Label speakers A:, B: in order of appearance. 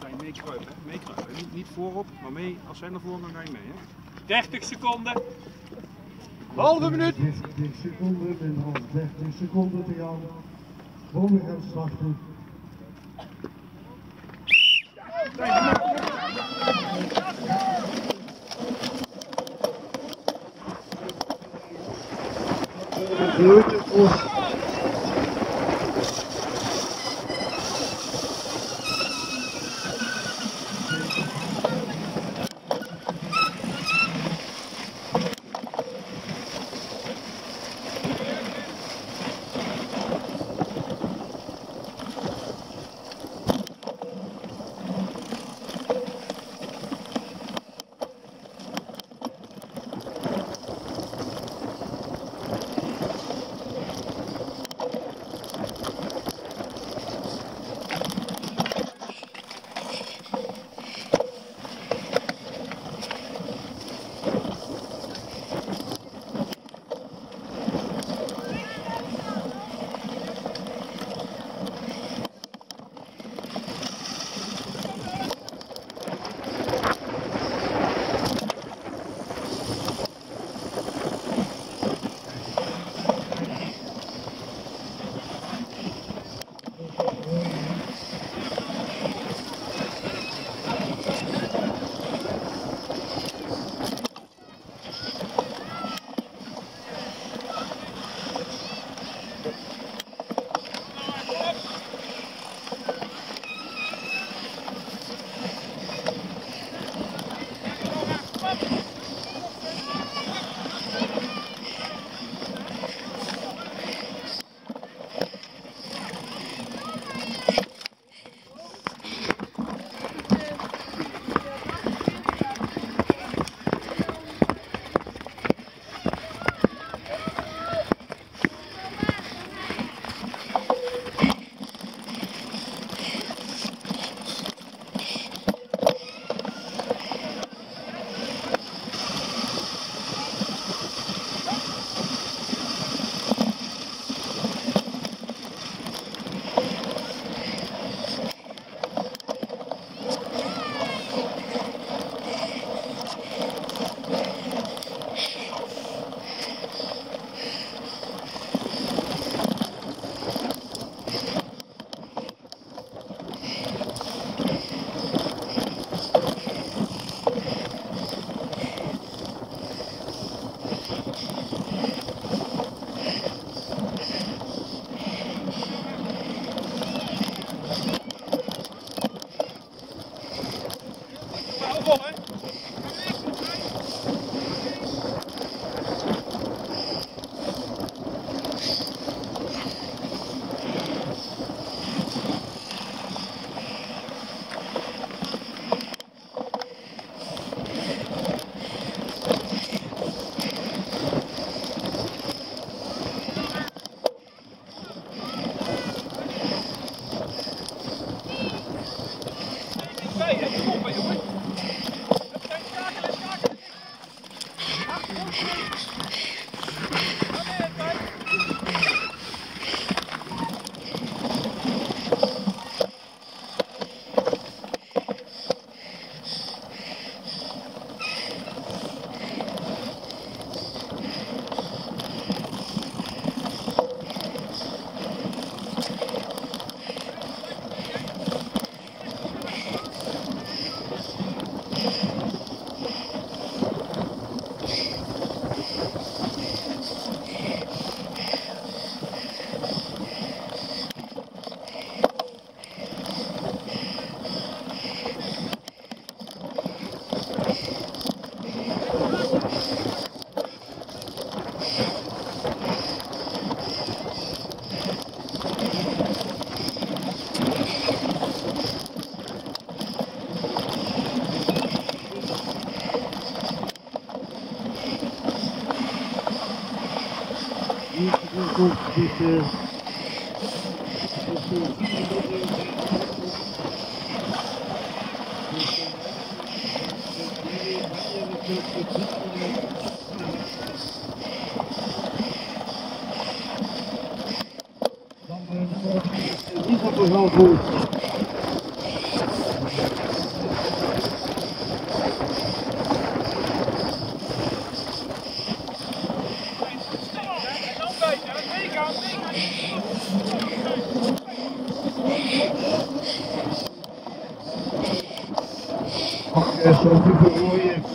A: Ga je meekruipen, meekruipen. Niet, niet voorop, maar mee. Als zij naar voren gaan, ga je mee. Hè?
B: 30 seconden.
A: Halve minuut.
C: 30 seconden en nog 30 seconden te gaan. We gaan. Beautiful. cool pieces. Essa é a